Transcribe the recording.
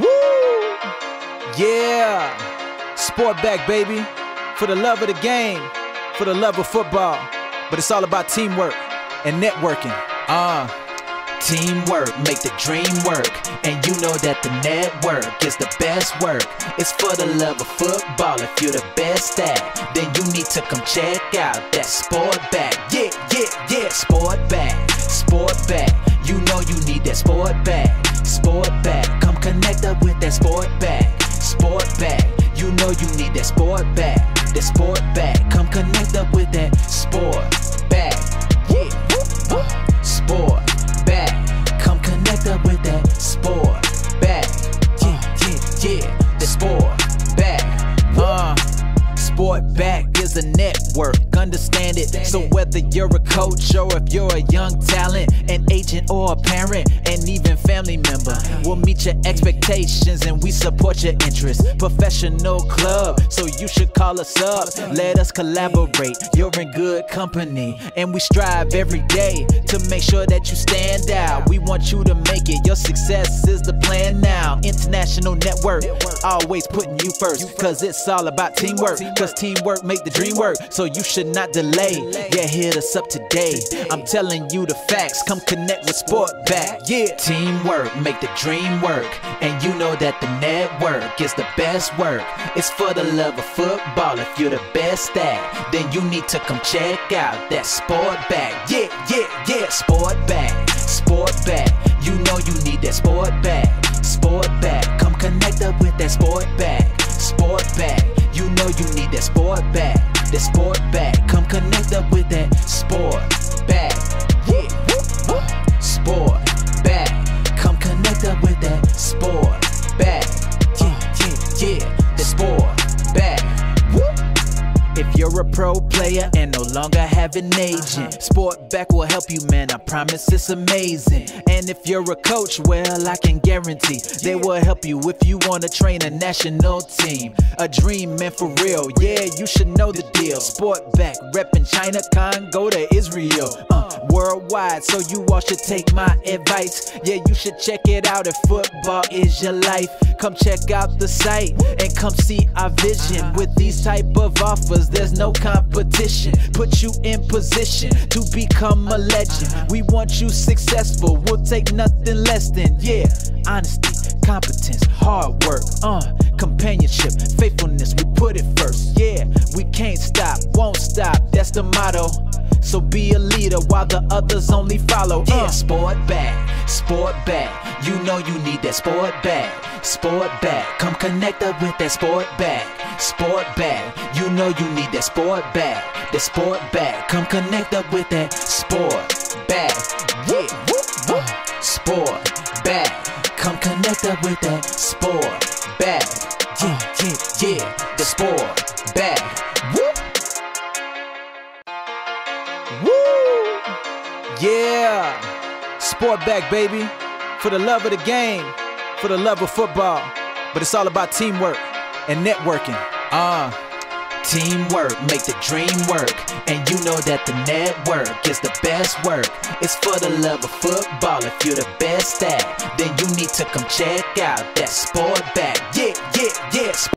Woo! Yeah! Sport back, baby. For the love of the game, for the love of football. But it's all about teamwork and networking. Uh. Teamwork, make the dream work. And you know that the network is the best work. It's for the love of football. If you're the best at, then you need to come check out that sport back. Yeah, yeah, yeah, sport back, sport back. You know you need that sport back, sport back. Connect up with that sport back, sport back. You know you need that sport back, that sport back. Come connect up with understand it. So whether you're a coach or if you're a young talent, an agent or a parent, and even family member, we'll meet your expectations and we support your interests. Professional club, so you should call us up. Let us collaborate. You're in good company, and we strive every day to make sure that you stand out. We want you to make it. Your success is the plan now. International network, always putting you first, cause it's all about teamwork. Cause teamwork make the dream work, so you should not delay. Yeah, hit us up today. I'm telling you the facts. Come connect with Sport Back. Yeah, Teamwork make the dream work, and you know that the network is the best work. It's for the love of football. If you're the best at, then you need to come check out that sport back. Yeah, yeah, yeah, sport back, sport back. You know you need that sport back, sport back. Come connect up with that sport back, sport back. You know you need that sport back, that sport back. Connect up with that sport back. Yeah, sport back. Come connect up with that sport back. Yeah, yeah, yeah. The sport back. If you're a pro player and no longer have an agent, Sport Back will help you, man. I promise it's amazing. And if you're a coach, well, I can guarantee they will help you if you want to train a national team. A dream, man, for real. Yeah, you should know the deal. Sport Back, reppin' China, Congo to Israel. Uh, worldwide, so you all should take my advice. Yeah, you should check it out if football is your life. Come check out the site and come see our vision. With these type of offers, there's no competition. Put you in position to become a legend. We want you successful. We'll take nothing less than yeah, honesty, competence, hard work, uh, companionship, faithfulness. We put it first. Yeah, we can't stop, won't stop. That's the motto. So be a leader while the others only follow. Yeah, Uh, sport back, sport back. You know you need that sport back, sport back. Come connect up with that sport back, sport back. You know you need that sport back, that sport back. Come connect up with that sport back. Yeah, uh, sport back. Come connect up with that sport back. Yeah, yeah, yeah. The sport back. Woo. Woo! Yeah! Sport back, baby. For the love of the game, for the love of football. But it's all about teamwork and networking. Ah. Teamwork make the dream work, and you know that the network is the best work. It's for the love of football. If you're the best at, then you need to come check out that sport back. Yeah, yeah, yeah.